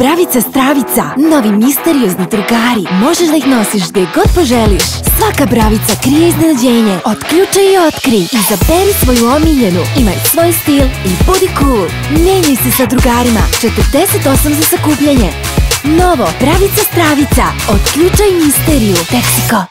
Bravica Stravica, novi misteriozni drugari. Možeš da ih nosiš gdje god poželiš. Svaka bravica krije iznenađenje. Otključaj i otkri. Izaberi svoju omiljenu. Imaj svoj stil i budi cool. Mijenjaj se sa drugarima. 48 za sakupljanje. Novo Bravica Stravica. Otključaj misteriju. Texiko.